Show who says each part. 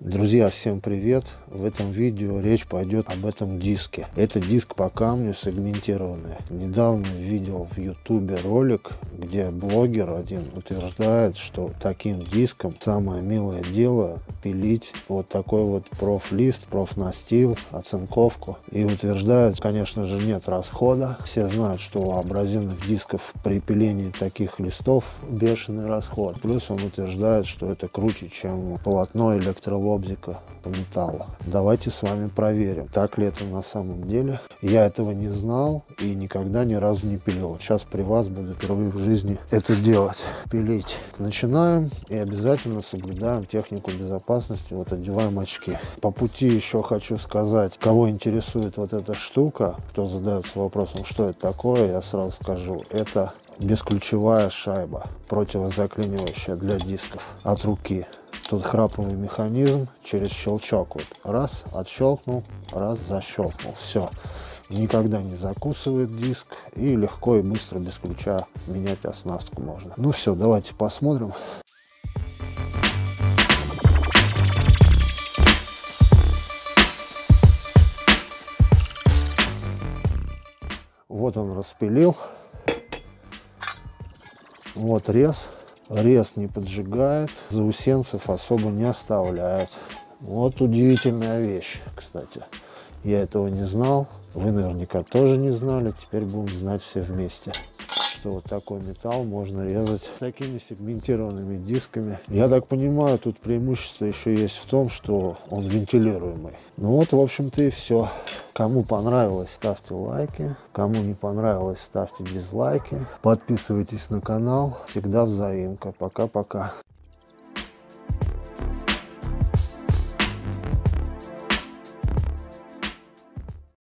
Speaker 1: Друзья, всем привет! В этом видео речь пойдет об этом диске. Это диск по камню сегментированный. Недавно видел в ютубе ролик, где блогер один утверждает, что таким диском самое милое дело пилить вот такой вот профлист, профнастил, оцинковку. И утверждает, конечно же, нет расхода. Все знают, что у абразивных дисков при пилении таких листов бешеный расход. Плюс он утверждает, что это круче, чем полотно электролог лобзика по металлу. Давайте с вами проверим, так ли это на самом деле. Я этого не знал и никогда ни разу не пилил. Сейчас при вас буду впервые в жизни это делать. Пилить. Начинаем и обязательно соблюдаем технику безопасности. Вот одеваем очки. По пути еще хочу сказать, кого интересует вот эта штука, кто задается вопросом, что это такое, я сразу скажу. Это бесключевая шайба, противозаклинивающая для дисков от руки. Тут храповый механизм через щелчок. Вот раз, отщелкнул, раз, защелкнул. Все. Никогда не закусывает диск и легко и быстро без ключа менять оснастку можно. Ну все, давайте посмотрим. Вот он распилил. Вот рез Рез не поджигает, заусенцев особо не оставляет. Вот удивительная вещь, кстати. Я этого не знал. Вы наверняка тоже не знали. Теперь будем знать все вместе что вот такой металл можно резать такими сегментированными дисками. Я так понимаю, тут преимущество еще есть в том, что он вентилируемый. Ну вот, в общем-то и все. Кому понравилось, ставьте лайки. Кому не понравилось, ставьте дизлайки. Подписывайтесь на канал. Всегда взаимка. Пока-пока.